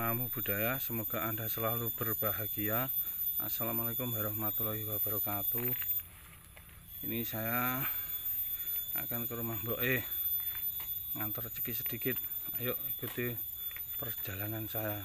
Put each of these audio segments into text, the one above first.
Namo Buddhaya, semoga Anda selalu berbahagia. Assalamualaikum warahmatullahi wabarakatuh. Ini saya akan ke rumah Mbok E ngantar rezeki sedikit. Ayo ikuti perjalanan saya.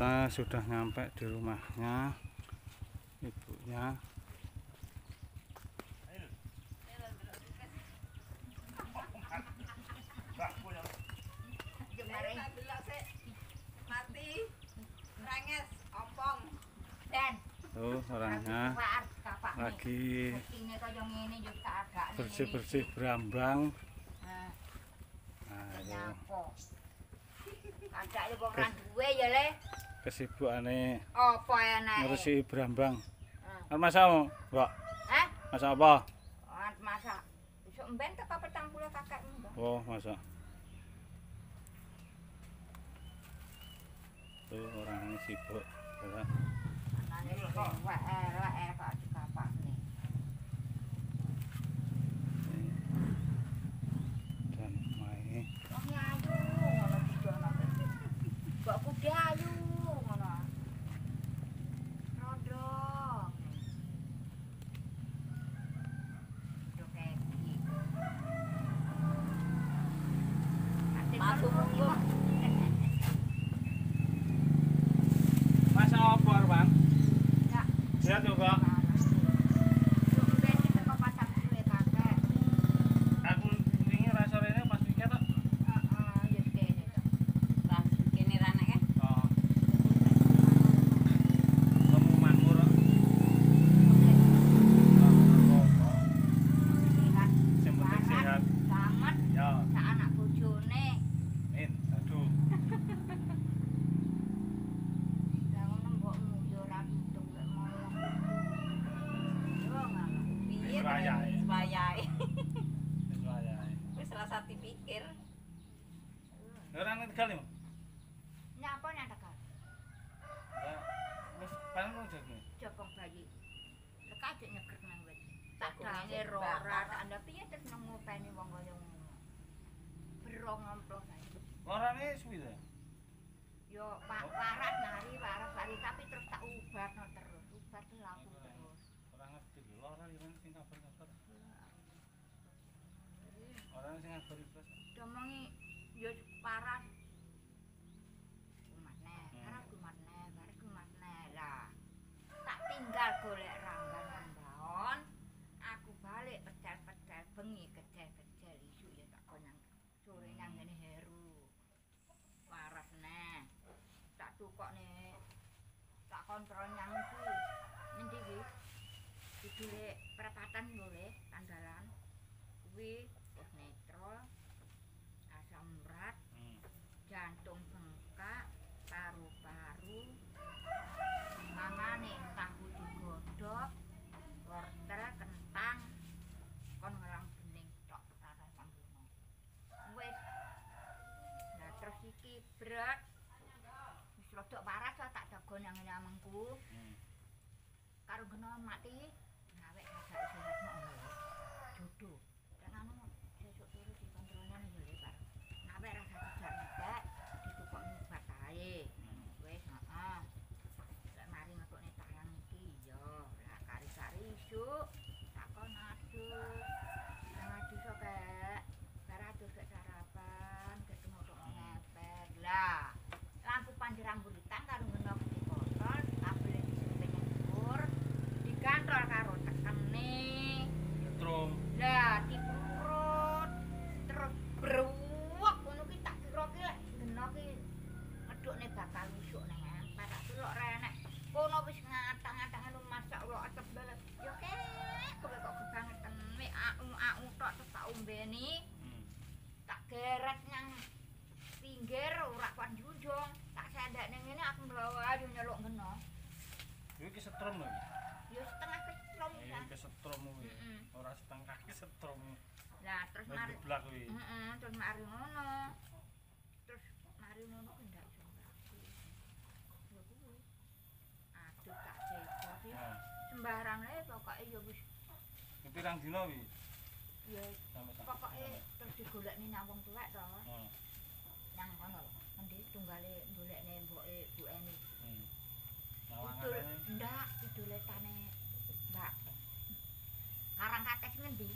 Kita sudah nyampe di rumahnya ibunya tuh orangnya lagi bersih-bersih berambang nah. Ada ya ya. Kesibukane Apa enake? ngurusi berambang Hmm. masamu mbak Hah? masak apa masak. Besok mben teko petang puluh kakekmu. Mbak. oh masak tuh orangnya sibuk ya. Anane kok wae-wae kok dikapakne. dan main Wong ayu ngono didono. Kok kudu ayu ngono. Rondo. Yo kayak iki. Masuk monggo. masak apa bang Ya. sehat juga sembayai sembayai sembayai wis selasa dipikir. Ora nang tegal ya nyapa apa nang tegal? Wis paling mung jogo jogo bayi. Lek ajek nyeger nang wit ro ora tak ndak piye terus nang ngopeni wong kaya ngono? Berong ngomplok saiki ora ne suwi ta? Yo parat nari parat bari tapi terus tak ubarno terus. Ubar lan ngerti lho, lara yo sing kabar-kabar. Ora sing ngabari terus. Domongi yo paras. Kumat neh, Hmm. arep kumat neh, bareng kumat neh lah. Tak tinggal golek ranggan rambaon. Aku balik pecel-pecel bengi kecel-kecel isu ya tak konyang sore nang ngene heru. Waras neh. Tak tukok nih. Tak kontrol nyang ku. Endi ki? Didule perapatan boleh tanggalan. Kuwi pos netro. Asam urat, Hmm. jantung bengkak, paru-paru. Mangane tahu digodhog, wortel, kentang, kon ngelang bening tok rasa panggono. Wis. Nah terus iki berat. Wis rada waras tak nang ngene amengku. Hmm. Karo geno mati. vậy mà tại sao đặt mọi người chốt được ayo nyeluk ngeno. Kuwi ki setrum lho. Yo setengah Iki ya. ke setrum kuwi. Heeh. Ora setengah ki setrum. Lah terus mari kuwi. Heeh, terus mari ngono. Terus mari ngono ku ndak iso mlaku. Lho kuwi. Aduh tak cekok iki. Nah, Sembarang ae pokoke ya wis ki pirang dina kuwi? ya pokoke terus digolekne nang wong tuwek to. Nah, Nang kono lho. Endi tunggale golekne mboke Bu Idul ndak idule tane Mbak. Karang kates ngendi?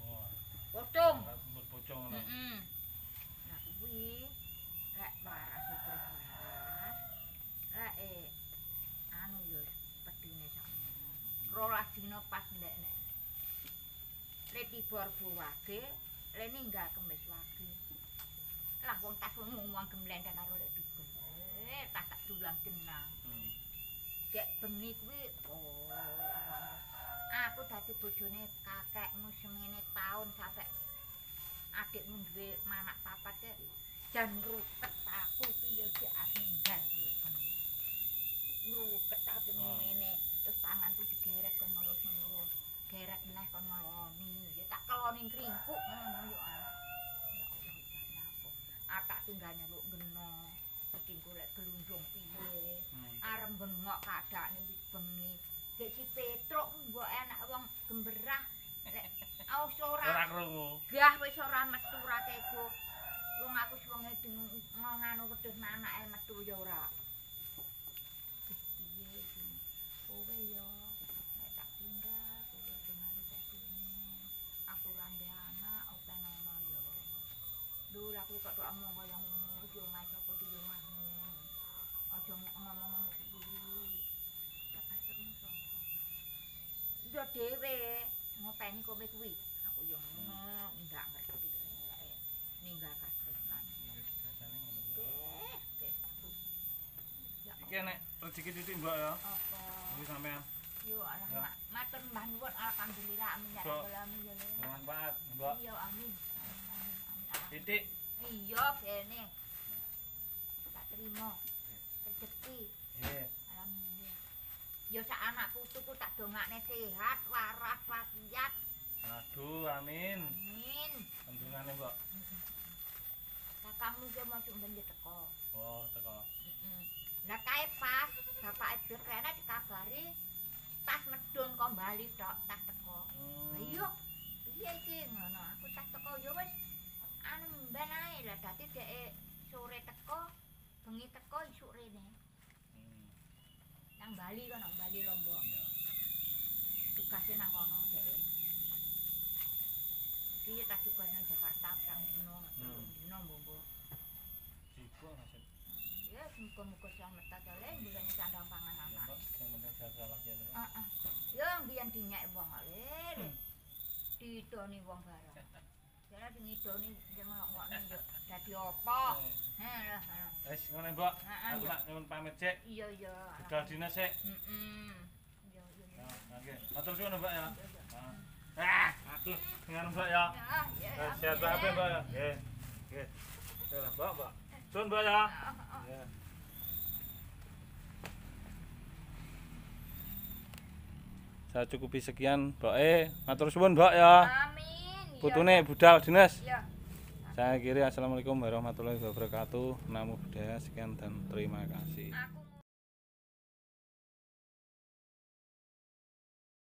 oh, Pocong. ora sembur pocong ngono. Heeh. Nah kuwi lek waras iku waras. Lek eh anu yo pedine sakmono. Rolas dina pas ndekne. Lek tibor buwage, lek ninggal kemis wage. Lah wong tas wong ngomong gemblendang karo lek dugel. Eh, tak tak dulang kenang. Hmm. Dek bengi kuwi oh. Aku dadi bojone kakekmu semene taun sampe adikmu duwe manak papat ke jan ruket aku ki ya dik ninggal kuwi bengi. Ngruket aku Oh. ngene terus tanganku digeret kon ngelus-ngelus. Geret meneh kon ngeloni. Ya tak keloni kringkuk ngono yo ah. Ya Allah iki. Ah tak tinggal nyeluk. Iki golek gelundung piye. Hmm. arep bengok kadakne wis bengi. Gek si Petruk mbok enak wong gemberah. Lek aus Ora ora krungu. gah wis ora metu ra kego. Wong aku suwenge deng nganu wedhus anake metu ya ora. Piye iki? Kowe yo nek tak tinggal kowe dengar kok kene. Aku ra ndek anak open ono yo. Lho lah kowe kok tok omong kaya ngono iki omah sapa iki yo omahmu. Aja ngomong ngono kuwi. Sapa? Yo dhewe ngopeni kowe kuwi. Aku yo ngono ndak ngerti lek ninggal kasrenan. Iki biasane ngono kuwi. Iki nek rezeki titik mbak ya. apa? Iki sampean Yo alhamdulillah. Matur mbah nuwun alhamdulillah amin ya rabbal alamin ya. Bermanfaat, mbak. Iya amin. Titik. Iya kene. Tak terima. Rezeki. Nggih. Alhamdulillah. Ya sak anak putuku tak dongakne sehat, waras, wasiat. Aduh, amin. Amin. Tendungane, Mbak. Kakangmu ki mau ben dia teko. Oh, teko. Heeh. Lah kae pas bapak Ibu Rena dikabari tas medun kok bali tok tas teko. Hmm. Lah iya iki ngono. Aku tak teko ya wis anu mben ae lah dadi dhek sore teko, bengi teko isuk rene. Hmm, Nang Bali kono, nang Bali Lombok. iya. Tugasnya nang kono dhek. Iki ya tak tugas nang Jakarta pirang dino, Hmm. dino mbok. Sibuk nasib. Ya muga-muga selamat ta le bulan sandang pangan Ya, anak. Yang penting sehat walafiat. Mbak. Heeh. Ya mbiyen dinyek wong le. Didoni wong barang. Jare sing ngidoni sing ngokne yo dadi apa? Eh, Heh lah. lah. Wis ngono Mbak. Heeh, Aku iya. nak nyuwun pamit cek. Iya iya. Budal dinas sik. Heeh. Iya iya. Ya, iya. oke. Matur suwun Mbak ya. Iya, iya. Ah, dengan Mbak ya. Ya, ya, Eh, Sehat Mbak ya. Nggih. Nggih. Ya, Mbak, Mbak. Suwun Mbak ya. Ya. Saya cukupi sekian, Mbak E. Matur suwun, Mbak ya. Amin. Putune budal dinas. Iya. Saya kiri Assalamualaikum warahmatullahi wabarakatuh. Namo Buddhaya sekian dan terima kasih. Aku